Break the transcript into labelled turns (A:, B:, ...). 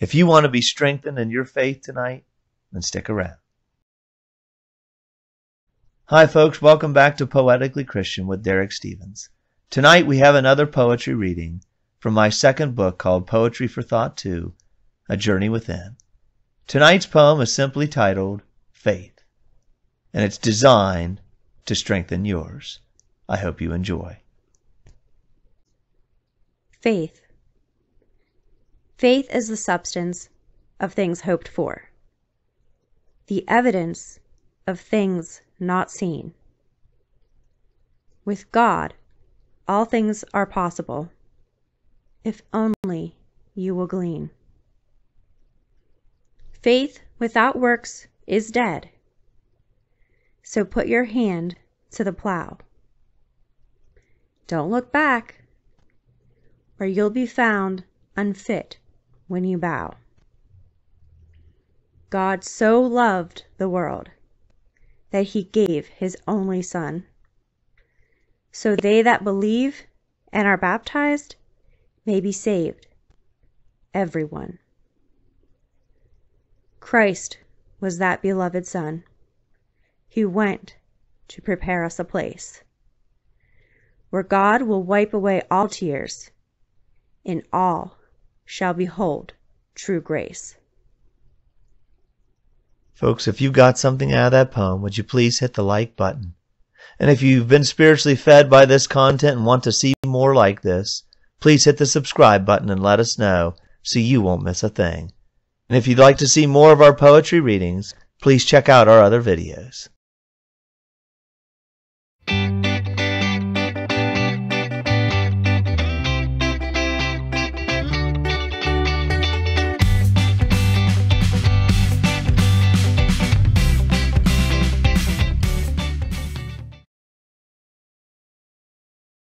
A: If you want to be strengthened in your faith tonight, then stick around. Hi, folks. Welcome back to Poetically Christian with Derrick Stephens. Tonight we have another poetry reading from my second book called Poetry for Thought 2 A Journey Within. Tonight's poem is simply titled Faith, and it's designed to strengthen yours. I hope you enjoy.
B: Faith. Faith is the substance of things hoped for, the evidence of things not seen. With God, all things are possible, if only you will glean. Faith without works is dead, so put your hand to the plow. Don't look back, or you'll be found unfit when you bow. God so loved the world that he gave his only Son, so they that believe and are baptized may be saved, everyone. Christ was that beloved Son who went to prepare us a place where God will wipe away all tears, and all shall behold true grace.
A: Folks, if you got something out of that poem, would you please hit the like button? And if you've been spiritually fed by this content and want to see more like this, please hit the subscribe button and let us know so you won't miss a thing. And if you'd like to see more of our poetry readings, please check out our other videos.